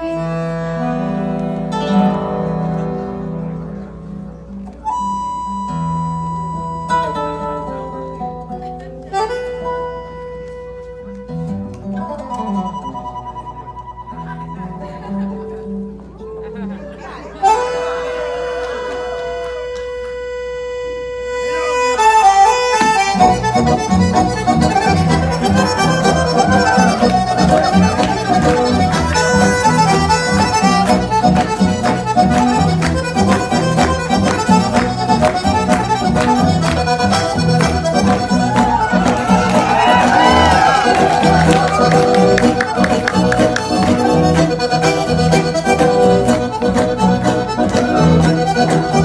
Música Música